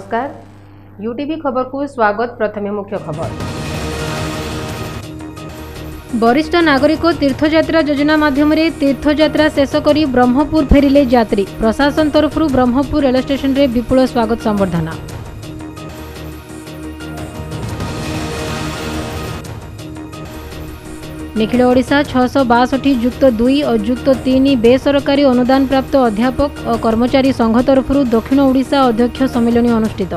ନମସ୍କାର ୟୁଟିଭି ଖବରକୁ ସ୍ୱାଗତ ପ୍ରଥମେ ମୁଖ୍ୟ ଖବର ବରିଷ୍ଠ ନାଗରିକ ତୀର୍ଥଯାତ୍ରା ଯୋଜନା ମାଧ୍ୟମରେ ତୀର୍ଥଯାତ୍ରା ଶେଷ କରି ବ୍ରହ୍ମପୁର ଫେରିଲେ ଯାତ୍ରୀ। ପ୍ରଶାସନ ତରଫରୁ ବ୍ରହ୍ମପୁର ରେଳ ଷ୍ଟେସନରେ ବିପୁଳ ସ୍ୱାଗତ ସମ୍ବର୍ଦ୍ଧନା। ନିଖିଳ ଓଡ଼ିଶା ଛଅଶହ ବାଷଠି ଯୁକ୍ତ ଦୁଇ ଓ ଯୁକ୍ତ ତିନି ବେସରକାରୀ ଅନୁଦାନ ପ୍ରାପ୍ତ ଅଧ୍ୟାପକ ଓ କର୍ମଚାରୀ ସଂଘ ତରଫରୁ ଦକ୍ଷିଣ ଓଡ଼ିଶା ଅଧ୍ୟକ୍ଷ ସମ୍ମିଳନୀ ଅନୁଷ୍ଠିତ।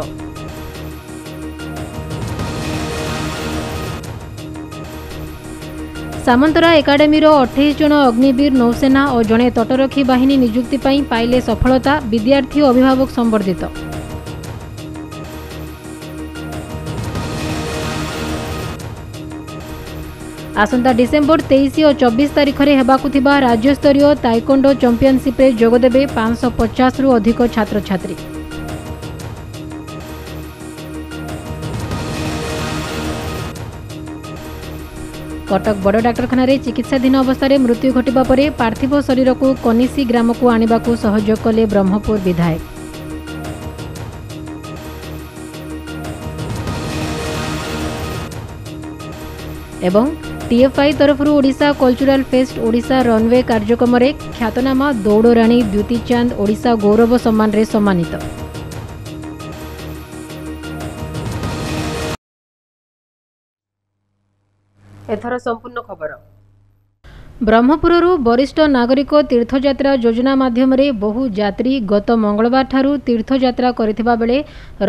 ସାମନ୍ତରା ଏକାଡେମୀର ଅଠେଇଶ ଜଣ ଅଗ୍ନିବୀର ନୌସେନା ଓ ଜଣେ ତଟରକ୍ଷୀ ବାହିନୀ ନିଯୁକ୍ତି ପାଇଁ ପାଇଲେ ସଫଳତା ବିଦ୍ୟାର୍ଥୀ ଓ ଅଭିଭାବକ ସମ୍ବର୍ଦ୍ଧିତ। ଆସନ୍ତା ଡିସେମ୍ବର ତେଇଶ ଓ ଚବିଶ ତାରିଖରେ ହେବାକୁ ଥିବା ରାଜ୍ୟସ୍ତରୀୟ ତାଇକୋଣ୍ଡୋ ଚାମ୍ପିୟନସିପ୍ରେ ଯୋଗଦେବେ ପାଞ୍ଚଶହ ପଚାଶରୁ ଅଧିକ ଛାତ୍ରଛାତ୍ରୀ। କଟକ ବଡ଼ ଡାକ୍ତରଖାନାରେ ଚିକିତ୍ସାଧୀନ ଅବସ୍ଥାରେ ମୃତ୍ୟୁ ଘଟିବା ପରେ ପାର୍ଥିବ ଶରୀରକୁ କନିସି ଗ୍ରାମକୁ ଆଣିବାକୁ ସହଯୋଗ କଲେ ବ୍ରହ୍ମପୁର ବିଧାୟକ। ଏବଂ ଟିଏଫ୍ଆଇ ତରଫରୁ Odisha cultural fest Odisha runway କାର୍ଯ୍ୟକ୍ରମରେ ଖ୍ୟାତନାମା ଦୌଡ଼ରାଣୀ ଦ୍ୟୁତି ଚାନ୍ଦ ଓଡ଼ିଶା ଗୌରବ ସମ୍ମାନରେ ସମ୍ମାନିତ। ଏଥର ସମ୍ପୂର୍ଣ୍ଣ ଖବର। ବ୍ରହ୍ମପୁରରୁ ବରିଷ୍ଠ ନାଗରିକ ତୀର୍ଥଯାତ୍ରା ଯୋଜନା ମାଧ୍ୟମରେ ବହୁ ଯାତ୍ରୀ ଗତ ମଙ୍ଗଳବାରଠାରୁ ତୀର୍ଥଯାତ୍ରା କରିଥିବା ବେଳେ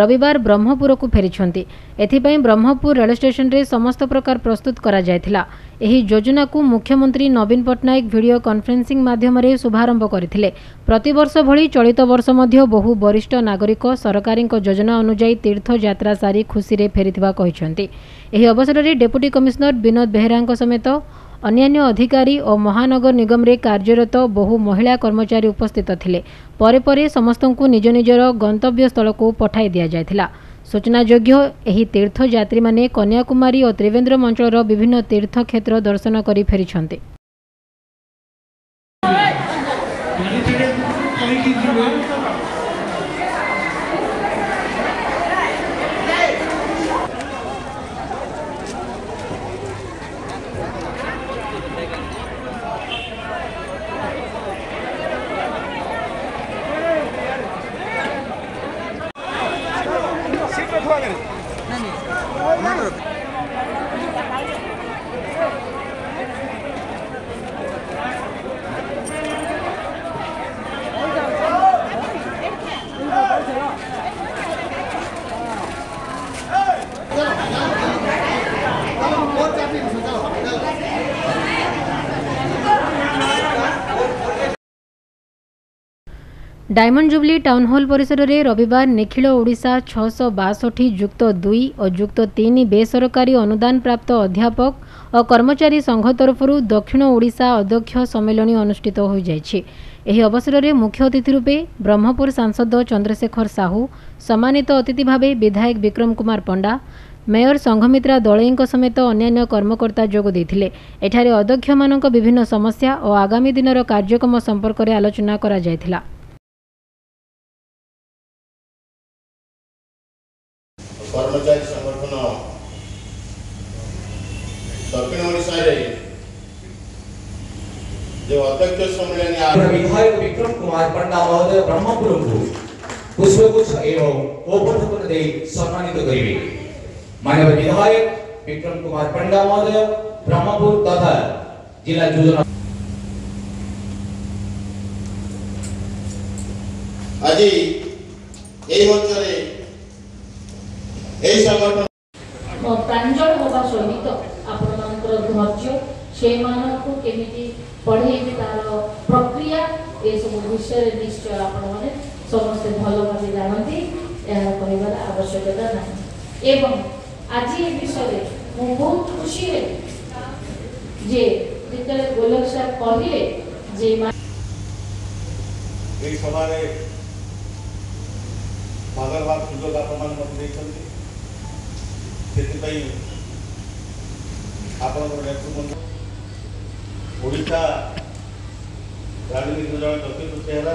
ରବିବାର ବ୍ରହ୍ମପୁରକୁ ଫେରିଛନ୍ତି। ଏଥିପାଇଁ ବ୍ରହ୍ମପୁର ରେଳ ଷ୍ଟେସନରେ ସମସ୍ତ ପ୍ରକାର ପ୍ରସ୍ତୁତ କରାଯାଇଥିଲା। ଏହି ଯୋଜନାକୁ ମୁଖ୍ୟମନ୍ତ୍ରୀ ନବୀନ ପଟ୍ଟନାୟକ ଭିଡ଼ିଓ କନଫରେନ୍ସିଂ ମାଧ୍ୟମରେ ଶୁଭାରମ୍ଭ କରିଥିଲେ। ପ୍ରତିବର୍ଷ ଭଳି ଚଳିତ ବର୍ଷ ମଧ୍ୟ ବହୁ ବରିଷ୍ଠ ନାଗରିକ ସରକାରୀଙ୍କ ଯୋଜନା ଅନୁଯାୟୀ ତୀର୍ଥଯାତ୍ରା ସାରି ଖୁସିରେ ଫେରିଥିବା କହିଛନ୍ତି। ଏହି ଅବସରରେ ଡେପୁଟି କମିଶନର ବିନୋଦ ବେହେରାଙ୍କ ସମେତ ଅନ୍ୟାନ୍ୟ ଅଧିକାରୀ ଓ ମହାନଗର ନିଗମରେ କାର୍ଯ୍ୟରତ ବହୁ ମହିଳା କର୍ମଚାରୀ ଉପସ୍ଥିତ ଥିଲେ ପରେ ପରେ ସମସ୍ତଙ୍କୁ ନିଜ ନିଜର ଗନ୍ତବ୍ୟସ୍ଥଳକୁ ପଠାଇ ଦିଆଯାଇଥିଲା ସୂଚନାଯୋଗ୍ୟ ଏହି ତୀର୍ଥଯାତ୍ରୀମାନେ କନ୍ୟାକୁମାରୀ ଓ ତ୍ରିବେନ୍ଦ୍ରମ ଅଞ୍ଚଳର ବିଭିନ୍ନ ତୀର୍ଥକ୍ଷେତ୍ର ଦର୍ଶନ କରି ଫେରିଛନ୍ତି ଡାଇମଣ୍ଡ ଜୁବଲି ଟାଉନ୍ ହଲ୍ ପରିସରରେ ରବିବାର ନିଖିଳ ଓଡ଼ିଶା ଛଅଶହ ବାଷଠି ଯୁକ୍ତ ଦୁଇ ଓ ଯୁକ୍ତ ତିନି ବେସରକାରୀ ଅନୁଦାନ ପ୍ରାପ୍ତ ଅଧ୍ୟାପକ ଓ କର୍ମଚାରୀ ସଂଘ ତରଫରୁ ଦକ୍ଷିଣ ଓଡ଼ିଶା ଅଧ୍ୟକ୍ଷ ସମ୍ମିଳନୀ ଅନୁଷ୍ଠିତ ହୋଇଯାଇଛି। ଏହି ଅବସରରେ ମୁଖ୍ୟ ଅତିଥି ରୂପେ ବ୍ରହ୍ମପୁର ସାଂସଦ ଚନ୍ଦ୍ରଶେଖର ସାହୁ ସମ୍ମାନିତ ଅତିଥି ଭାବେ ବିଧାୟକ ବିକ୍ରମ କୁମାର ପଣ୍ଡା ମେୟର ସଂଘମିତ୍ରା ଦଳେଇଙ୍କ ସମେତ ଅନ୍ୟାନ୍ୟ କର୍ମକର୍ତ୍ତା ଯୋଗ ଦେଇଥିଲେ। ଏଠାରେ ଅଧ୍ୟକ୍ଷମାନଙ୍କ ବିଭିନ୍ନ ସମସ୍ୟା ଓ ଆଗାମୀ ଦିନର କାର୍ଯ୍ୟକ୍ରମ ସମ୍ପର୍କରେ ଆଲୋଚନା କରାଯାଇଥିଲା କର୍ମଚାରୀ ସଂଗଠନ ଦକ୍ଷିଣ ଓଡ଼ିଶାରେ ଯେଉଁ ଅଧ୍ୟକ୍ଷ ସମ୍ମିଳନୀ ଆମର ବିଧାୟକ ବିକ୍ରମ କୁମାର ପଣ୍ଡା ମହୋଦୟ ବ୍ରହ୍ମପୁରଙ୍କୁ ପୁଷ୍ପଗୁଚ୍ଛ ଏବଂ ଉପଢୌକନ ଦେଇ ସମ୍ମାନିତ କରିବେ ମାନ୍ୟବର ବିଧାୟକ ବିକ୍ରମ କୁମାର ପଣ୍ଡା ମହୋଦୟ ବ୍ରହ୍ମପୁର ତଥା ଜିଲ୍ଲା ଯୋଜନା ଆଜି ଏହି ମଞ୍ଚରେ ଏହି ସଂଗଠନ ପ୍ରାଞ୍ଜଳ ହେବା ସହିତ ଆପଣମାନଙ୍କର ଧୈର୍ଯ୍ୟ ସେମାନଙ୍କୁ କେମିତି ପଢ଼େଇବେ ତାର ପ୍ରକ୍ରିୟା ଏସବୁ ବିଷୟରେ ନିଶ୍ଚୟ ଆପଣମାନେ ସମସ୍ତେ ଭଲ ଭାବେ ଜାଣନ୍ତି। ଏହା କହିବାର ଆବଶ୍ୟକତା ନାହିଁ। ଏବଂ ଆଜି ଏ ବିଷୟରେ ମୁଁ ବହୁତ ଖୁସି ହେଲି। ଯେ ଯେତେବେଳେ ଗୋଲକ ସାର୍ କହିଲେ ଯେ ମା- ଏହି ସଭାରେ ଭାଗ ହେବାର ସୁଯୋଗ ଆପଣମାନେ ମୋତେ ଦେଇଛନ୍ତି। ସେଥିପାଇଁ ଆପଣଙ୍କର ନେତୃବୃନ୍ଦ ଓଡ଼ିଶା ରାଜନୀତିର ଜଣେ ଚତୁର୍ଥ ଚେହେରା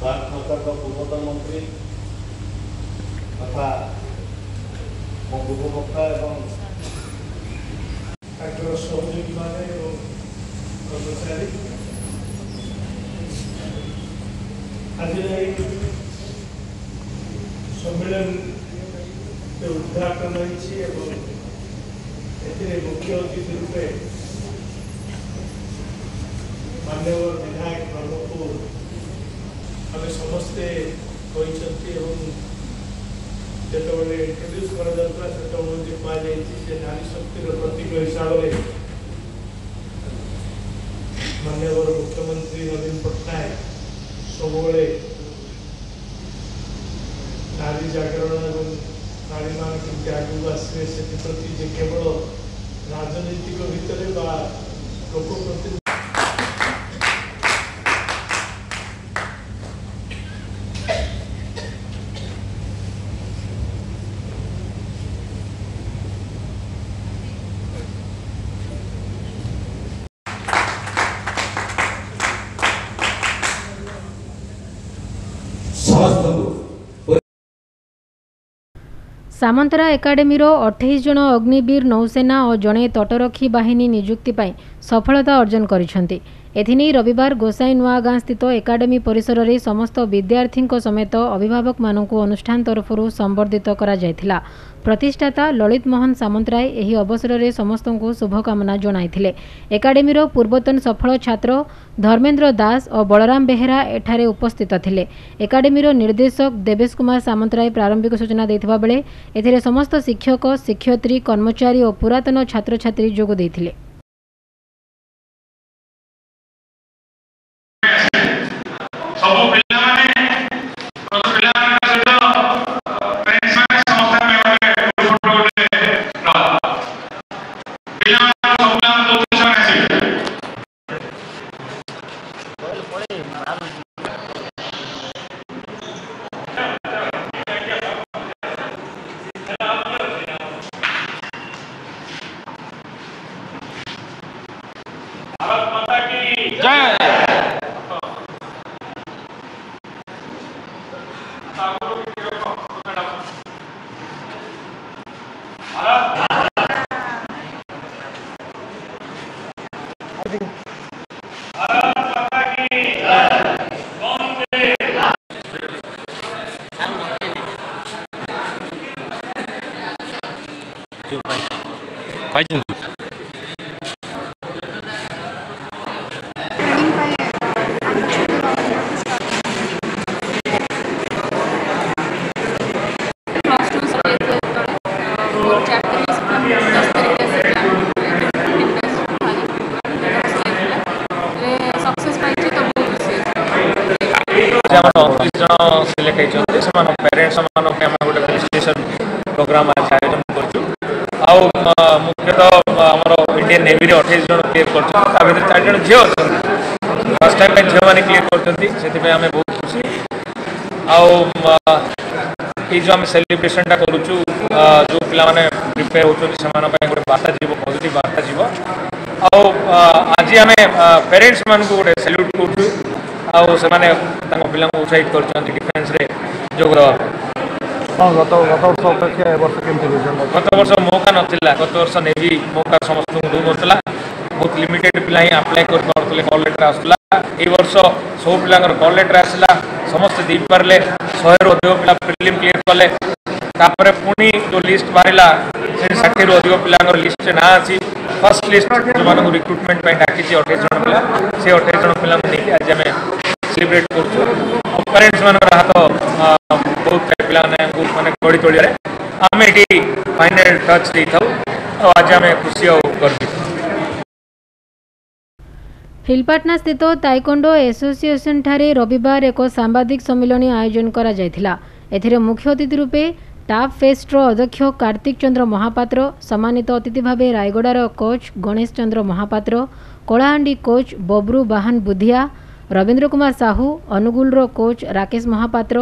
ଭାରତ ସରକାରଙ୍କ ପୂର୍ବତନ ମନ୍ତ୍ରୀ ତଥା ମୋ ପୂର୍ବବକ୍ତା ଏବଂ ତାଙ୍କର ସହଯୋଗୀମାନେ ଏବଂ କର୍ମଚାରୀ। ଆଜିର ଏହି ସମ୍ମିଳନୀରେ ଉଦ୍ଘାଟନ ହୋଇଛି ଏବଂ ଏଥିରେ ମୁଖ୍ୟ ଅତିଥି ରୂପେ ମାନ୍ୟବର ବିଧାୟକ ବ୍ରହ୍ମପୁର ଆମେ ସମସ୍ତେ କହିଛନ୍ତି ଏବଂ ଯେତେବେଳେ ଇଣ୍ଟ୍ରୋଡ୍ୟୁସ୍ କରାଯାଉଥିଲା ସେତେବେଳେ ମଧ୍ୟ କୁହାଯାଇଛି ଯେ ନାରୀ ଶକ୍ତିର ପ୍ରତୀକ ହିସାବରେ ମାନ୍ୟବର ମୁଖ୍ୟମନ୍ତ୍ରୀ ନବୀନ ପଟ୍ଟନାୟକ ସବୁବେଳେ ନାରୀ ଜାଗରଣ ଏବଂ ନାରୀମାନେ କେମିତି ଆଗକୁ ଆସିବେ ସେଥିପ୍ରତି ଯେ କେବଳ ରାଜନୈତିକ ଭିତରେ ବା ଲୋକ ପ୍ରତି ସମସ୍ତଙ୍କୁ ସାମନ୍ତରା ଏକାଡେମୀର ଅଠେଇଶ ଜଣ ଅଗ୍ନିବୀର ନୌସେନା ଓ ଜଣେ ତଟରକ୍ଷୀ ବାହିନୀ ନିଯୁକ୍ତି ପାଇଁ ସଫଳତା ଅର୍ଜନ କରିଛନ୍ତି। ଏଥିନେଇ ରବିବାର ଗୋସାଇ ନୂଆଗାଁ ସ୍ଥିତ ଏକାଡେମୀ ପରିସରରେ ସମସ୍ତ ବିଦ୍ୟାର୍ଥୀଙ୍କ ସମେତ ଅଭିଭାବକମାନଙ୍କୁ ଅନୁଷ୍ଠାନ ତରଫରୁ ସମ୍ବର୍ଦ୍ଧିତ କରାଯାଇଥିଲା। ପ୍ରତିଷ୍ଠାତା ଲଳିତ ମୋହନ ସାମନ୍ତରାୟ ଏହି ଅବସରରେ ସମସ୍ତଙ୍କୁ ଶୁଭକାମନା ଜଣାଇଥିଲେ। ଏକାଡେମୀର ପୂର୍ବତନ ସଫଳ ଛାତ୍ର ଧର୍ମେନ୍ଦ୍ର ଦାସ ଓ ବଳରାମ ବେହେରା ଏଠାରେ ଉପସ୍ଥିତ ଥିଲେ। ଏକାଡେମୀର ନିର୍ଦ୍ଦେଶକ ଦେବେଶ କୁମାର ସାମନ୍ତରାୟ ପ୍ରାରମ୍ଭିକ ସୂଚନା ଦେଇଥିବା ବେଳେ ଏଥିରେ ସମସ୍ତ ଶିକ୍ଷକ ଶିକ୍ଷୟିତ୍ରୀ କର୍ମଚାରୀ ଓ ପୁରାତନ ଛାତ୍ରଛାତ୍ରୀ ଯୋଗ ଦେଇଥିଲେ। ଜଣ ସିଲେକ୍ଟ ହେଇଛନ୍ତି ସେମାନଙ୍କ ପ୍ୟାରେଣ୍ଟସ୍ ମାନଙ୍କ ପାଇଁ ଆମେ ଗୋଟେ ଫେଲିସିଟେସନ୍ ପ୍ରୋଗ୍ରାମ୍ ଆଜି ଆୟୋଜନ କରୁଛୁ ଆଉ ମ, ମୁଖ୍ୟତଃ ଆମର ଇଣ୍ଡିଆନ୍ ନେଭିରେ ଅଠେଇଶ ଜଣ କ୍ଲିୟର କରିଛନ୍ତି ତା ଭିତରେ ଚାରି ଜଣ ଝିଅ ଅଛନ୍ତି ଫାର୍ଷ୍ଟ ଟାଇମ୍ ପାଇଁ ଝିଅମାନେ କ୍ଲିୟର କରୁଛନ୍ତି ସେଥିପାଇଁ ଆମେ ବହୁତ ଖୁସି ଆଉ ମ, ଏଇ ଯେଉଁ ଆମେ ସେଲିବ୍ରେସନଟା କରୁଛୁ ଅ, ଯେଉଁ ପିଲାମାନେ ପ୍ରିପେୟାର ହେଉଛନ୍ତି ସେମାନଙ୍କ ପାଇଁ ଗୋଟେ ବାର୍ତ୍ତା ଯିବ ପଜିଟିଭ୍ ବାର୍ତ୍ତା ଯିବ ଆଉ ଅ, ଆଜି ଆମେ ପ୍ୟାରେଣ୍ଟସ୍ ମାନଙ୍କୁ ଗୋଟେ ସେଲ୍ୟୁଟ୍ କରୁଛୁ ଆଉ ସେମାନେ ତାଙ୍କ ପିଲାଙ୍କୁ ଉତ୍ସାହିତ କରୁଛନ୍ତି ଡିଫେନ୍ସରେ ଯୋଗ ଦେବା ପାଇଁ। ହଁ ଗତ ଗତ ବର୍ଷ ଅପେକ୍ଷା ଏ ବର୍ଷ କେମିତି ରେଜଲ୍ଟ ଗତ ବର୍ଷ ମୌକା ନଥିଲା ଗତ ବର୍ଷ ନେଭି ମୌକା ସମସ୍ତଙ୍କୁ ଦେଉନଥିଲା ବହୁତ ଲିମିଟେଡ୍ ପିଲା ହିଁ ଆପ୍ଲାଏ କରିପାରୁଥିଲେ କଲ୍ ଲେଟର୍ ଆସୁଥିଲା। ଏଇ ବର୍ଷ ସବୁ ପିଲାଙ୍କର କଲ୍ ଲେଟର୍ ଆସିଲା। ସମସ୍ତେ ଦେଇପାରିଲେ ଶହେରୁ ଅଧିକ ପିଲା ପ୍ରିଲିମ୍ କ୍ଲିୟର କଲେ। ତାପରେ ପୁଣି ଯେଉଁ ଲିଷ୍ଟ ବାହାରିଲା ସେ ଷାଠିଏରୁ ଅଧିକ ପିଲାଙ୍କର ଲିଷ୍ଟରେ ନାଁ ଅଛି। ଫର୍ଷ୍ଟ ଲିଷ୍ଟ ଯେଉଁମାନଙ୍କୁ ରିକ୍ରୁଟମେଣ୍ଟ ପାଇଁ ଡାକିଛି ଅଠେଇଶ ଜଣ ପିଲା ସେ ଅଠେଇଶ ଜଣ ପିଲାଙ୍କୁ ନେଇକି ଆଜି ଆମେ ସେଲିବ୍ରେଟ୍ କରୁଛୁ। ଆଉ ପ୍ୟାରେଣ୍ଟସ୍ ମାନଙ୍କର ହାତ ଅ, ବହୁତ ଥାଏ ପିଲାମାନଙ୍କୁ ମାନେ ଗଢ଼ି ତୋଳିବାରେ ଆମେ ଏଠି ଫାଇନାଲ୍ ଟଚ୍ ଦେଇଥାଉ। ଆଉ ଆଜି ଆମେ ଖୁସି ଆଉ ଗର୍ବିତ। ହିଲପାଟନା ସ୍ଥିତ ତାଇକୋଣ୍ଡୋ ଆସୋସିଏସନଠାରେ ରବିବାର ଏକ ସାମ୍ବାଦିକ ସମ୍ମିଳନୀ ଆୟୋଜନ କରାଯାଇଥିଲା। ଏଥିରେ ମୁଖ୍ୟ ଅତିଥି ରୂପେ ଟାପ୍ ଫେଷ୍ଟର ଅଧ୍ୟକ୍ଷ କାର୍ତ୍ତିକ ଚନ୍ଦ୍ର ମହାପାତ୍ର ସମ୍ମାନିତ ଅତିଥି ଭାବେ ରାୟଗଡ଼ାର କୋଚ୍ ଗଣେଶ ଚନ୍ଦ୍ର ମହାପାତ୍ର କଳାହାଣ୍ଡି କୋଚ୍ ବବ୍ରୁ ବାହାନ ବୁଧିଆ ରବୀନ୍ଦ୍ର କୁମାର ସାହୁ ଅନୁଗୁଳର କୋଚ୍ ରାକେଶ ମହାପାତ୍ର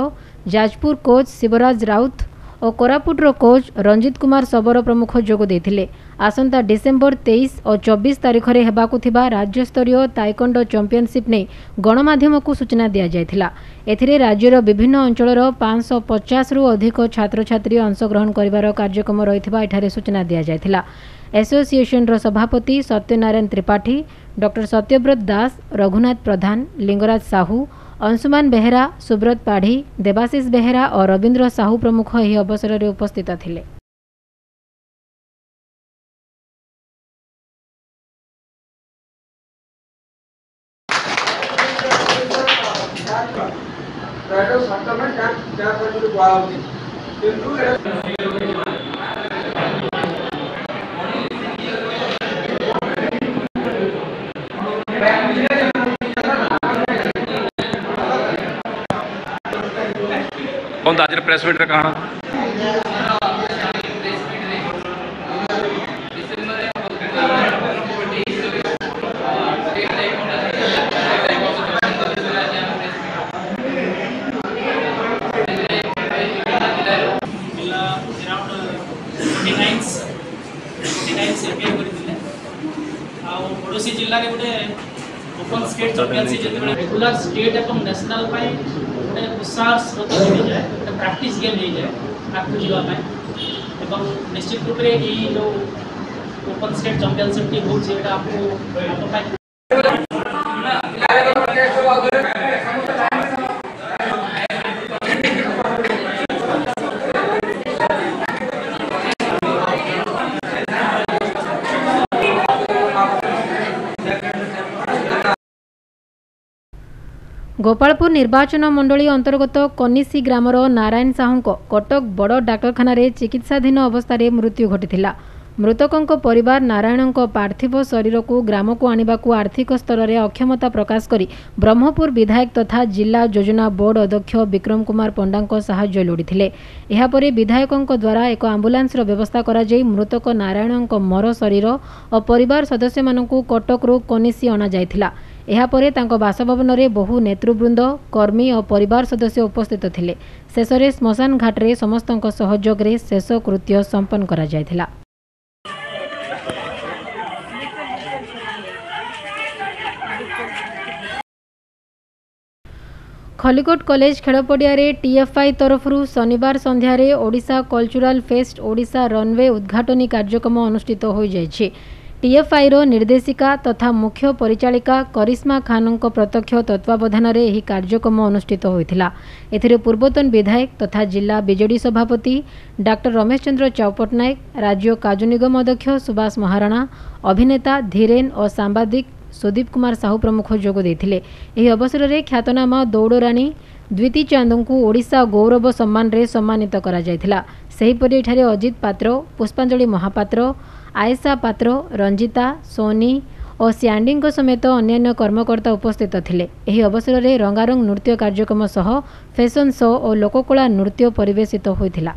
ଯାଜପୁର କୋଚ୍ ଶିବରାଜ ରାଉତ ଓ କୋରାପୁଟର କୋଚ୍ ରଞ୍ଜିତ କୁମାର ଶବର ପ୍ରମୁଖ ଯୋଗ ଦେଇଥିଲେ। ଆସନ୍ତା ଡିସେମ୍ବର ତେଇଶ ଓ ଚବିଶ ତାରିଖରେ ହେବାକୁ ଥିବା ରାଜ୍ୟସ୍ତରୀୟ ତାଇକଣ୍ଡ ଚମ୍ପିଅନସିପ୍ ନେଇ ଗଣମାଧ୍ୟମକୁ ସୂଚନା ଦିଆଯାଇଥିଲା। ଏଥିରେ ରାଜ୍ୟର ବିଭିନ୍ନ ଅଞ୍ଚଳର ପାଞ୍ଚଶହ ପଚାଶରୁ ଅଧିକ ଛାତ୍ରଛାତ୍ରୀ ଅଂଶଗ୍ରହଣ କରିବାର କାର୍ଯ୍ୟକ୍ରମ ରହିଥିବା ଏଠାରେ ସୂଚନା ଦିଆଯାଇଥିଲା। ଆସୋସିଏସନର ସଭାପତି ସତ୍ୟନାରାୟଣ ତ୍ରିପାଠୀ ଡକ୍ଟର ସତ୍ୟବ୍ରତ ଦାସ ରଘୁନାଥ ପ୍ରଧାନ ଲିଙ୍ଗରାଜ ସାହୁ ଅଂଶୁମାନ ବେହେରା ସୁବ୍ରତ ପାଢ଼ୀ ଦେବାଶିଷ ବେହେରା ଓ ରବୀନ୍ଦ୍ର ସାହୁ ପ୍ରମୁଖ ଏହି ଅବସରରେ ଉପସ୍ଥିତ ଥିଲେ। କ୍ୟାମ୍ପ କ୍ୟାମ୍ପ ବୋଲି କୁହାହେଉଛି କିନ୍ତୁ ଆଜିର ପ୍ରେସ୍ ମିଟ୍ରେ କାଣା ପିଲା around 49 49 ସିପିଏ କରିଥିଲେ ଆଉ ପଡ଼ୋଶୀ ଜିଲ୍ଲାରେ ଗୋଟେ ଓପନ୍ ସ୍କେଟ୍ ଚାମ୍ପିଅନସିପ୍ ଯେତେବେଳେ ରେଗୁଲାର ଷ୍ଟେଟ୍ ଏବଂ ନ୍ୟାସନାଲ୍ ପାଇଁ ଗୋଟେ ଉତ୍ସାହ ସ୍ରୋତ ହେଇଯାଏ ଗୋଟେ ପ୍ରାକ୍ଟିସ୍ ଗେମ୍ ହେଇଯାଏ ଆଗକୁ ଯିବା ପାଇଁ ଏବଂ ନିଶ୍ଚିତ ରୂପରେ ଏଇ ଯେଉଁ ଓପନ୍ ସ୍କେଟ୍ ଚାମ୍ପିଅନସିପ୍ଟି ହେଉଛି ଏଇଟା ଆମକୁ ଆମ ପାଇଁ ଗୋପାଳପୁର ନିର୍ବାଚନ ମଣ୍ଡଳୀ ଅନ୍ତର୍ଗତ କନିସି ଗ୍ରାମର ନାରାୟଣ ସାହୁଙ୍କ କଟକ ବଡ଼ ଡାକ୍ତରଖାନାରେ ଚିକିତ୍ସାଧୀନ ଅବସ୍ଥାରେ ମୃତ୍ୟୁ ଘଟିଥିଲା। ମୃତକଙ୍କ ପରିବାର ନାରାୟଣଙ୍କ ପାର୍ଥିବ ଶରୀରକୁ ଗ୍ରାମକୁ ଆଣିବାକୁ ଆର୍ଥିକ ସ୍ତରରେ ଅକ୍ଷମତା ପ୍ରକାଶ କରି ବ୍ରହ୍ମପୁର ବିଧାୟକ ତଥା ଜିଲ୍ଲା ଯୋଜନା ବୋର୍ଡ ଅଧ୍ୟକ୍ଷ ବିକ୍ରମ କୁମାର ପଣ୍ଡାଙ୍କ ସାହାଯ୍ୟ ଲୋଡ଼ିଥିଲେ। ଏହାପରେ ବିଧାୟକଙ୍କ ଦ୍ୱାରା ଏକ ଆମ୍ବୁଲାନ୍ସର ବ୍ୟବସ୍ଥା କରାଯାଇ ମୃତକ ନାରାୟଣଙ୍କ ମର ଶରୀର ଓ ପରିବାର ସଦସ୍ୟମାନଙ୍କୁ କଟକରୁ କନିସି ଅଣାଯାଇଥିଲା। ଏହାପରେ ତାଙ୍କ ବାସଭବନରେ ବହୁ ନେତୃବୃନ୍ଦ କର୍ମୀ ଓ ପରିବାର ସଦସ୍ୟ ଉପସ୍ଥିତ ଥିଲେ। ଶେଷରେ ଶ୍ମଶାନ ଘାଟରେ ସମସ୍ତଙ୍କ ସହଯୋଗରେ ଶେଷ କୃତ୍ୟ ସମ୍ପନ୍ନ କରାଯାଇଥିଲା। ଖଲିକୋଟ କଲେଜ ଖେଳ ପଡ଼ିଆରେ ଟିଏଫ୍ଆଇ ତରଫରୁ ଶନିବାର ସନ୍ଧ୍ୟାରେ Odisha cultural fest Odisha runway ଉଦ୍ଘାଟନୀ କାର୍ଯ୍ୟକ୍ରମ ଅନୁଷ୍ଠିତ ହୋଇଯାଇଛି। ଟିଏଫ୍ଆଇର ନିର୍ଦ୍ଦେଶିକା ତଥା ମୁଖ୍ୟ ପରିଚାଳିକା କରିସ୍ମା ଖାନଙ୍କ ପ୍ରତ୍ୟକ୍ଷ ତତ୍ତ୍ୱାବଧାନରେ ଏହି କାର୍ଯ୍ୟକ୍ରମ ଅନୁଷ୍ଠିତ ହୋଇଥିଲା। ଏଥିରେ ପୂର୍ବତନ ବିଧାୟକ ତଥା ଜିଲ୍ଲା ବିଜେଡି ସଭାପତି ଡାକ୍ତର ରମେଶ ଚନ୍ଦ୍ର ଚୌପଟ୍ଟନାୟକ ରାଜ୍ୟ କାଜୁ ନିଗମ ଅଧ୍ୟକ୍ଷ ସୁବାସ ମହାରଣା ଅଭିନେତା ଧୀରେନ୍ ଓ ସାମ୍ବାଦିକ ସୁଦୀପ କୁମାର ସାହୁ ପ୍ରମୁଖ ଯୋଗ ଦେଇଥିଲେ। ଏହି ଅବସରରେ ଖ୍ୟାତନାମା ଦୌଡ଼ରାଣୀ ଦ୍ୱିତି ଚାନ୍ଦଙ୍କୁ ଓଡ଼ିଶା ଗୌରବ ସମ୍ମାନରେ ସମ୍ମାନିତ କରାଯାଇଥିଲା। ସେହିପରି ଏଠାରେ ଅଜିତ ପାତ୍ର ପୁଷ୍ପାଞ୍ଜଳି ମହାପାତ୍ର ଆୟେଶା ପାତ୍ର ରଞ୍ଜିତା ସୋନି ଓ ସ୍ୟାଣ୍ଡିଙ୍କ ସମେତ ଅନ୍ୟାନ୍ୟ କର୍ମକର୍ତ୍ତା ଉପସ୍ଥିତ ଥିଲେ। ଏହି ଅବସରରେ ରଙ୍ଗାରଙ୍ଗ ନୃତ୍ୟ କାର୍ଯ୍ୟକ୍ରମ ସହ ଫ୍ୟାସନ୍ ଶୋ ଓ ଲୋକକଳା ନୃତ୍ୟ ପରିବେଶିତ ହୋଇଥିଲା।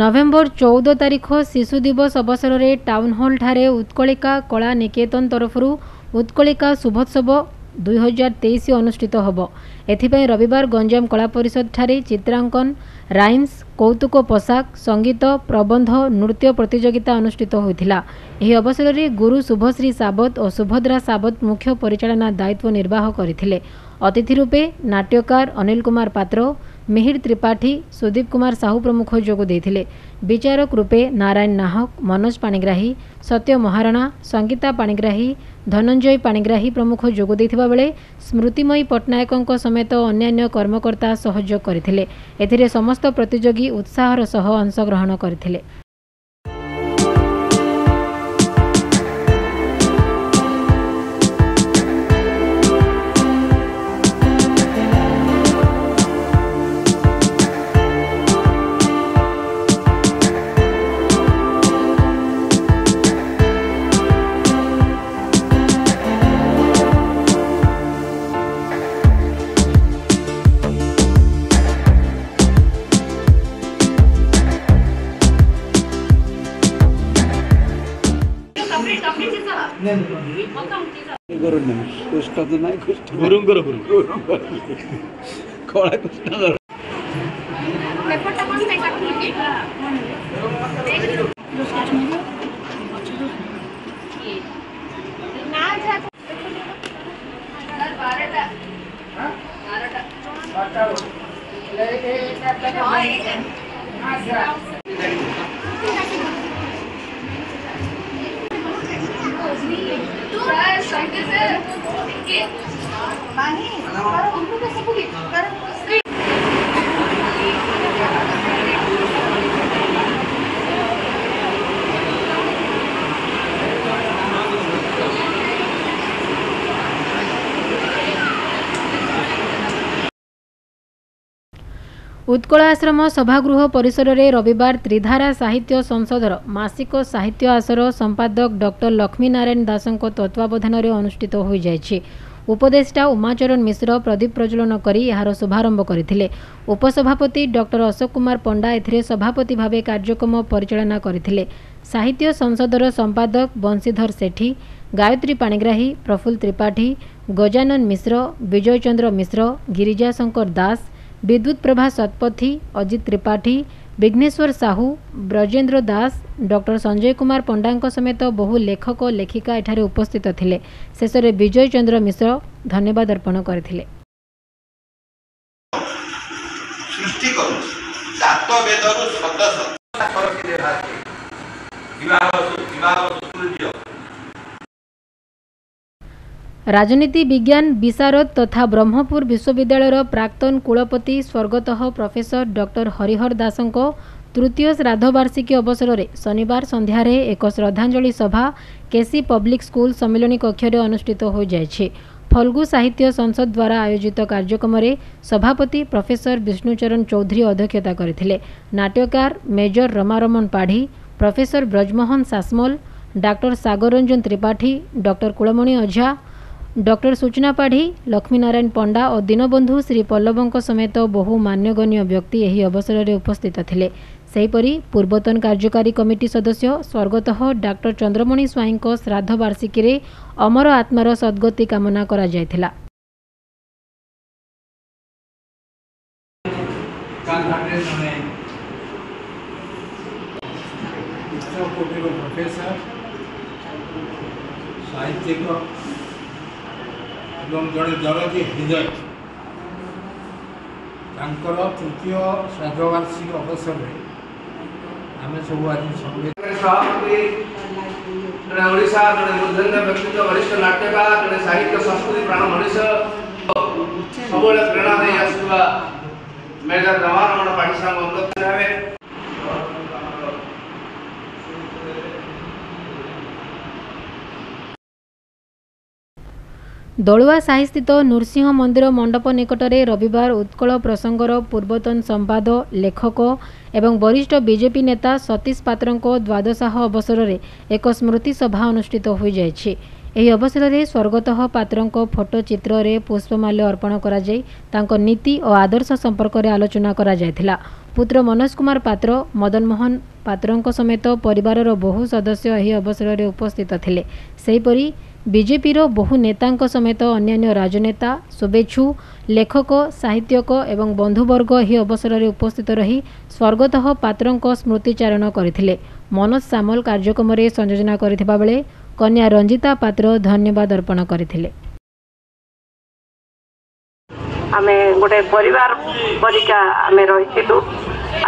ନଭେମ୍ବର ଚଉଦ ତାରିଖ ଶିଶୁ ଦିବସ ଅବସରରେ ଟାଉନ୍ ହଲ୍ଠାରେ ଉତ୍କଳିକା କଳା ନିକେତନ ତରଫରୁ ଉତ୍କଳିକା ଶୁଭୋତ୍ସବ ଦୁଇହଜାର ତେଇଶ ଅନୁଷ୍ଠିତ ହେବ। ଏଥିପାଇଁ ରବିବାର ଗଞ୍ଜାମ କଳା ପରିଷଦଠାରେ ଚିତ୍ରାଙ୍କନ ରାଇମ୍ସ କୌତୁକ ପୋଷାକ ସଙ୍ଗୀତ ପ୍ରବନ୍ଧ ନୃତ୍ୟ ପ୍ରତିଯୋଗିତା ଅନୁଷ୍ଠିତ ହୋଇଥିଲା। ଏହି ଅବସରରେ ଗୁରୁ ଶୁଭଶ୍ରୀ ସାବତ ଓ ସୁଭଦ୍ରା ସାବତ ମୁଖ୍ୟ ପରିଚାଳନା ଦାୟିତ୍ୱ ନିର୍ବାହ କରିଥିଲେ। ଅତିଥି ରୂପେ ନାଟ୍ୟକାର ଅନିଲ କୁମାର ପାତ୍ର ମିହିର ତ୍ରିପାଠୀ ସୁଦୀପ କୁମାର ସାହୁ ପ୍ରମୁଖ ଯୋଗ ଦେଇଥିଲେ। ବିଚାରକ ରୂପେ ନାରାୟଣ ନାହକ ମନୋଜ ପାଣିଗ୍ରାହୀ ସତ୍ୟ ମହାରଣା ସଙ୍ଗୀତା ପାଣିଗ୍ରାହୀ ଧନଞ୍ଜୟ ପାଣିଗ୍ରାହୀ ପ୍ରମୁଖ ଯୋଗ ଦେଇଥିବା ବେଳେ ସ୍ମୃତିମୟୀ ପଟ୍ଟନାୟକଙ୍କ ସମେତ ଅନ୍ୟାନ୍ୟ କର୍ମକର୍ତ୍ତା ସହଯୋଗ କରିଥିଲେ। ଏଥିରେ ସମସ୍ତ ପ୍ରତିଯୋଗୀ ଉତ୍ସାହର ସହ ଅଂଶଗ୍ରହଣ କରିଥିଲେ। ଗୁରୁଙ୍କର ଗୁରୁ କଳା କୃଷ୍ଣ ପେପରଟା ଉତ୍କଳ ଆଶ୍ରମ ସଭାଗୃହ ପରିସରରେ ରବିବାର ତ୍ରିଧାରା ସାହିତ୍ୟ ସଂସଦର ମାସିକ ସାହିତ୍ୟ ଆସର ସମ୍ପାଦକ ଡକ୍ଟର ଲକ୍ଷ୍ମୀ ନାରାୟଣ ଦାସଙ୍କ ତତ୍ତ୍ୱାବଧାନରେ ଅନୁଷ୍ଠିତ ହୋଇଯାଇଛି ଉପଦେଷ୍ଟା ଉମାଚରଣ ମିଶ୍ର ପ୍ରଦୀପ ପ୍ରଜ୍ୱଳନ କରି ଏହାର ଶୁଭାରମ୍ଭ କରିଥିଲେ। ଉପସଭାପତି ଡକ୍ଟର ଅଶୋକ କୁମାର ପଣ୍ଡା ଏଥିରେ ସଭାପତି ଭାବେ କାର୍ଯ୍ୟକ୍ରମ ପରିଚାଳନା କରିଥିଲେ। ସାହିତ୍ୟ ସଂସଦର ସମ୍ପାଦକ ବଂଶୀଧର ସେଠୀ ଗାୟତ୍ରୀ ପାଣିଗ୍ରାହୀ ପ୍ରଫୁଲ୍ଲ ତ୍ରିପାଠୀ ଗଜାନନ ମିଶ୍ର ବିଜୟ ଚନ୍ଦ୍ର ମିଶ୍ର ଗିରିଜା ଶଙ୍କର ଦାସ ବିଦ୍ୟୁତ ପ୍ରଭା ଶତପଥୀ ଅଜିତ ତ୍ରିପାଠୀ ବିଘ୍ନେଶ୍ୱର ସାହୁ ବ୍ରଜେନ୍ଦ୍ର ଦାସ ଡକ୍ଟର ସଞ୍ଜୟ କୁମାର ପଣ୍ଡାଙ୍କ ସମେତ ବହୁ ଲେଖକ ଲେଖିକା ଏଠାରେ ଉପସ୍ଥିତ ଥିଲେ। ଶେଷରେ ବିଜୟ ଚନ୍ଦ୍ର ମିଶ୍ର ଧନ୍ୟବାଦ ଅର୍ପଣ କରିଥିଲେ। ସୃଷ୍ଟି କରୁଛି। ବେଦରୁ ବିବାହ ବିବାହ ସୂର୍ଯ୍ୟ। ରାଜନୀତି ବିଜ୍ଞାନ ବିଶାରଦ ତଥା ବ୍ରହ୍ମପୁର ବିଶ୍ୱବିଦ୍ୟାଳୟର ପ୍ରାକ୍ତନ କୁଳପତି ସ୍ୱର୍ଗତଃ ପ୍ରଫେସର ଡକ୍ଟର ହରିହର ଦାସଙ୍କ ତୃତୀୟ ଶ୍ରାଦ୍ଧବାର୍ଷିକୀ ଅବସରରେ ଶନିବାର ସନ୍ଧ୍ୟାରେ ଏକ ଶ୍ରଦ୍ଧାଞ୍ଜଳି ସଭା କେସି ପବ୍ଲିକ ସ୍କୁଲ ସମ୍ମିଳନୀ କକ୍ଷରେ ଅନୁଷ୍ଠିତ ହୋଇଯାଇଛି। ଫଲ୍ଗୁ ସାହିତ୍ୟ ସଂସଦ ଦ୍ୱାରା ଆୟୋଜିତ କାର୍ଯ୍ୟକ୍ରମରେ ସଭାପତି ପ୍ରଫେସର ବିଷ୍ଣୁଚରଣ ଚୌଧୁରୀ ଅଧ୍ୟକ୍ଷତା କରିଥିଲେ। ନାଟ୍ୟକାର ମେଜର ରମାରମଣ ପାଢ଼ୀ ପ୍ରଫେସର ବ୍ରଜମୋହନ ସାସମଲ ଡାକ୍ତର ସାଗରରଞ୍ଜନ ତ୍ରିପାଠୀ ଡକ୍ଟର କୁଳମଣି ଅଝା ଡକ୍ଟର ସୂଚନା ପାଢ଼ୀ ଲକ୍ଷ୍ମୀନାରାୟଣ ପଣ୍ଡା ଓ ଦୀନବନ୍ଧୁ ଶ୍ରୀ ପଲ୍ଲବଙ୍କ ସମେତ ବହୁ ମାନ୍ୟଗଣ୍ୟ ବ୍ୟକ୍ତି ଏହି ଅବସରରେ ଉପସ୍ଥିତ ଥିଲେ। ସେହିପରି ପୂର୍ବତନ କାର୍ଯ୍ୟକାରୀ କମିଟି ସଦସ୍ୟ ସ୍ୱର୍ଗତଃ ଡାକ୍ତର ଚନ୍ଦ୍ରମଣି ସ୍ୱାଇଁଙ୍କ ଶ୍ରାଦ୍ଧ ବାର୍ଷିକୀରେ ଅମର ଆତ୍ମାର ସଦ୍ଗତି କାମନା କରାଯାଇଥିଲା। ସାହିତ୍ୟିକ ଏବଂ ଜଣେ ଦରଦୀ ହୃଦୟ ତାଙ୍କର ତୃତୀୟ ଶ୍ରାଦ୍ଧବାର୍ଷିକୀ ଅବସରରେ ଆମେ ସବୁ ଆଜି ସମ୍ମିଳିତ ସଭାପତି ଜଣେ ଓଡ଼ିଶା ଜଣେ ବୁଦ୍ଧନ୍ୟ ବ୍ୟକ୍ତିତ୍ୱ ବରିଷ୍ଠ ନାଟ୍ୟକାର ଜଣେ ସାହିତ୍ୟ ସଂସ୍କୃତି ପ୍ରାଣ ମଣିଷ ସବୁବେଳେ ପ୍ରେରଣା ଦେଇ ଆସୁଥିବା ମେଜର ରମାରମଣ ପାଢ଼ୀ ସାଙ୍ଗ ଅନୁରୋଧ ହେବେ। ଦଳୁଆ ସାହିସ୍ଥିତ ନୃସିଂହ ମନ୍ଦିର ମଣ୍ଡପ ନିକଟରେ ରବିବାର ଉତ୍କଳ ପ୍ରସଙ୍ଗର ପୂର୍ବତନ ସମ୍ବାଦ ଲେଖକ ଏବଂ ବରିଷ୍ଠ ବିଜେପି ନେତା ସତୀଶ ପାତ୍ରଙ୍କ ଦ୍ୱାଦଶାହ ଅବସରରେ ଏକ ସ୍ମୃତି ସଭା ଅନୁଷ୍ଠିତ ହୋଇଯାଇଛି ଏହି ଅବସରରେ ସ୍ୱର୍ଗତଃ ପାତ୍ରଙ୍କ ଫଟୋ ଚିତ୍ରରେ ପୁଷ୍ପମାଲ୍ୟ ଅର୍ପଣ କରାଯାଇ ତାଙ୍କ ନୀତି ଓ ଆଦର୍ଶ ସମ୍ପର୍କରେ ଆଲୋଚନା କରାଯାଇଥିଲା ପୁତ୍ର ମନୋଜ କୁମାର ପାତ୍ର ମଦନ ମୋହନ ପାତ୍ରଙ୍କ ସମେତ ପରିବାରର ବହୁ ସଦସ୍ୟ ଏହି ଅବସରରେ ଉପସ୍ଥିତ ଥିଲେ। ସେହିପରି ବିଜେପିର ବହୁ ନେତାଙ୍କ ସମେତ ଅନ୍ୟାନ୍ୟ ରାଜନେତା ଶୁଭେଚ୍ଛୁ ଲେଖକ ସାହିତ୍ୟକ ଏବଂ ବନ୍ଧୁବର୍ଗ ଏହି ଅବସରରେ ଉପସ୍ଥିତ ରହି ସ୍ୱର୍ଗତଃ ପାତ୍ରଙ୍କ ସ୍ମୃତିଚାରଣ କରିଥିଲେ। ମନୋଜ ସାମଲ କାର୍ଯ୍ୟକ୍ରମରେ ସଂଯୋଜନା କରିଥିବା ବେଳେ କନ୍ୟା ରଞ୍ଜିତା ପାତ୍ର ଧନ୍ୟବାଦ ଅର୍ପଣ କରିଥିଲେ। ଆମେ ଗୋଟେ ପରିବାର ପରିକା ଆମେ ରହିଥିଲୁ।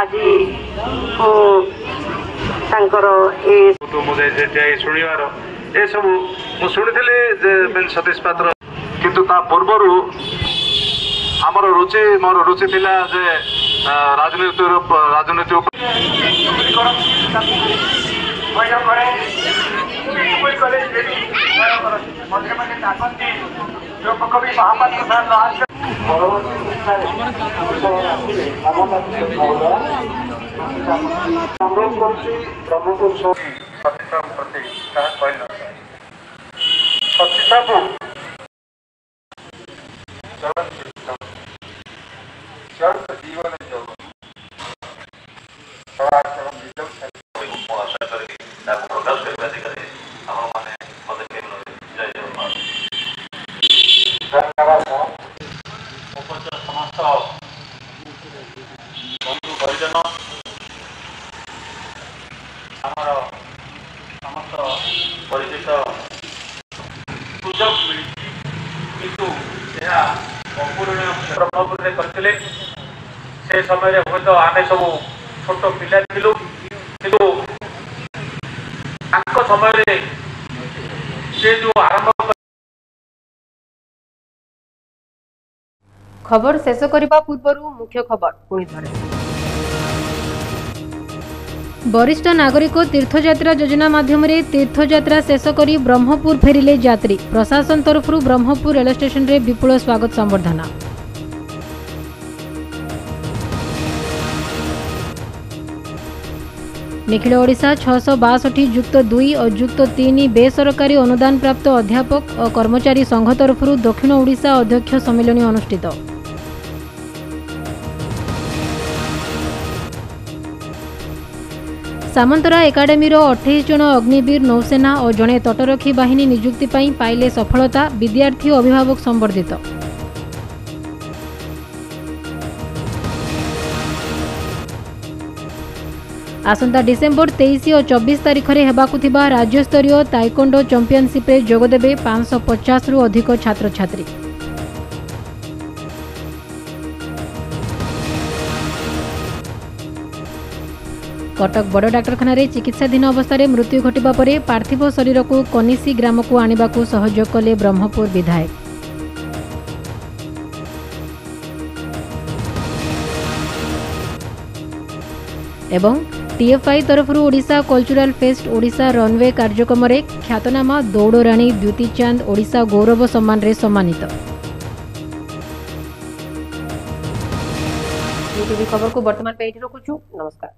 ଆଜି ମୁଁ ତାଙ୍କର ଏ ଶୁଣିବାର ଏସବୁ ମୁଁ ଶୁଣିଥିଲି ଯେ ବେନ୍ ସତୀଶ ପାତ୍ର କିନ୍ତୁ ତା ପୂର୍ବରୁ ଆମର ରୁଚି ମୋର ରୁଚି ଥିଲା ଯେ ରାଜନୀତି ରାଜନୀତି ଅନୁରୋଧ କରୁଛି ବ୍ରହ୍ମପୁର ସତୀଶଙ୍କ ପ୍ରତି ତାହା କହିନଥାଏ ସତୀଶକୁ ଜୀବନ ଯୋଗ ମୁଁ ଆଶା କରିବି ତାକୁ ପ୍ରକାଶ କରିବା ଦିଗରେ ଆପଣମାନେ ପଦକ୍ଷେପ ନେବେ ଜୟ ଜଗନ୍ନାଥ ଉପସ୍ଥିତ ସମସ୍ତ ବନ୍ଧୁ ପରିଜନ ଆମର ସମସ୍ତ ପରିଚିତ ସୁଯୋଗ ମିଳିଛି କିନ୍ତୁ ଏହା ଅପୂରଣୀୟ ବ୍ରହ୍ମପୁରରେ କରିଥିଲେ ସେ ସମୟରେ ହୁଏତ ଆମେ ସବୁ ଛୋଟ ପିଲା ଥିଲୁ କିନ୍ତୁ ତାଙ୍କ ସମୟରେ ସେ ଯେଉଁ ଆରମ୍ଭ ଖବର ଶେଷ କରିବା ପୂର୍ବରୁ ମୁଖ୍ୟ ଖବର ପୁଣି ଥରେ। ବରିଷ୍ଠ ନାଗରିକ ତୀର୍ଥଯାତ୍ରା ଯୋଜନା ମାଧ୍ୟମରେ ତୀର୍ଥଯାତ୍ରା ଶେଷ କରି ବ୍ରହ୍ମପୁର ଫେରିଲେ ଯାତ୍ରୀ। ପ୍ରଶାସନ ତରଫରୁ ବ୍ରହ୍ମପୁର ରେଳ ଷ୍ଟେସନରେ ବିପୁଳ ସ୍ୱାଗତ ସମ୍ବର୍ଦ୍ଧନା। ନିଖିଳ ଓଡ଼ିଶା ଛଅଶହ ବାଷଠି ଯୁକ୍ତ ଦୁଇ ଓ ଯୁକ୍ତ ତିନି ବେସରକାରୀ ଅନୁଦାନ ପ୍ରାପ୍ତ ଅଧ୍ୟାପକ ଓ କର୍ମଚାରୀ ସଂଘ ତରଫରୁ ଦକ୍ଷିଣ ଓଡ଼ିଶା ଅଧ୍ୟକ୍ଷ ସମ୍ମିଳନୀ ଅନୁଷ୍ଠିତ। ସାମନ୍ତରା ଏକାଡେମୀର ଅଠେଇଶ ଜଣ ଅଗ୍ନିବୀର ନୌସେନା ଓ ଜଣେ ତଟରକ୍ଷୀ ବାହିନୀ ନିଯୁକ୍ତି ପାଇଁ ପାଇଲେ ସଫଳତା ବିଦ୍ୟାର୍ଥୀ ଓ ଅଭିଭାବକ ସମ୍ବର୍ଦ୍ଧିତ। ଆସନ୍ତା ଡିସେମ୍ବର ତେଇଶ ଓ ଚବିଶ ତାରିଖରେ ହେବାକୁ ଥିବା ରାଜ୍ୟସ୍ତରୀୟ ତାଇକୋଣ୍ଡୋ ଚାମ୍ପିୟନସିପ୍ରେ ଯୋଗଦେବେ ପାଞ୍ଚଶହ ପଚାଶରୁ ଅଧିକ ଛାତ୍ରଛାତ୍ରୀ। କଟକ ବଡ଼ ଡାକ୍ତରଖାନାରେ ଚିକିତ୍ସାଧୀନ ଅବସ୍ଥାରେ ମୃତ୍ୟୁ ଘଟିବା ପରେ ପାର୍ଥିବ ଶରୀରକୁ କନିସି ଗ୍ରାମକୁ ଆଣିବାକୁ ସହଯୋଗ କଲେ ବ୍ରହ୍ମପୁର ବିଧାୟକ। ଏବଂ ଟିଏଫ୍ଆଇ ତରଫରୁ Odisha cultural fest Odisha runway କାର୍ଯ୍ୟକ୍ରମରେ ଖ୍ୟାତନାମା ଦୌଡ଼ରାଣୀ ଦ୍ୟୁତି ଚାନ୍ଦ ଓଡ଼ିଶା ଗୌରବ ସମ୍ମାନରେ ସମ୍ମାନିତ। ଟିଭି ଖବରକୁ ବର୍ତ୍ତମାନ ପାଇଁ ଏଇଠି ରଖୁଛୁ। ନମସ୍କାର।